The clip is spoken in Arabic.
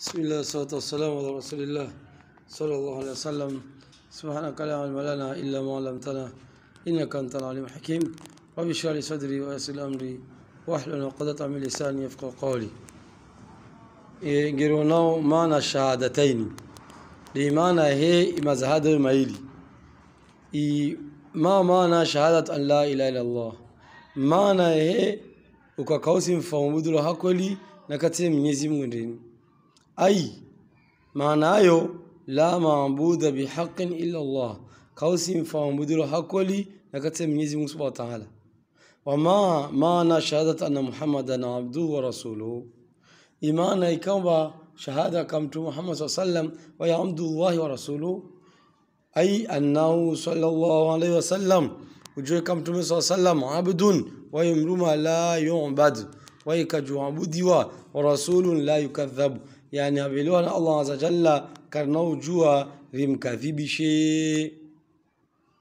بسم الله والصلاة والسلام على رسول الله صلى الله عليه وسلم. سبحانك لا علم لنا إلا ما علمتنا إنك أنت العليم الحكيم. رب اشرح لي صدري ويسر لي أمري واحلل عقدة من لساني يفقهوا قولي. shahadataini li maana he imazahada maili i ma maana shahadat an la ilaha illa Allah maana he ukakausi mfamudu la hakweli na kati ai maana hayo la maabuda bihaqqin illa Allah kausi mfamudu la hakweli na kati Mwenyezi Mungu Subhanahu wa Ta'ala wama maana shahadat anna Muhammadan abduhu wa rasuluhu imana ikawa shahada kama mtume Muhammad sallallahu alaihi wasallam wa ya abdullahi wa rasuluhu ay annahu sallallahu alaihi wasallam ujue kama mtume sallallahu alaihi wasallam ويكجوابوديوا ورسول لا يكذب. يعني أبلوان الله عز وجل كرنو جوا ذم كذبشي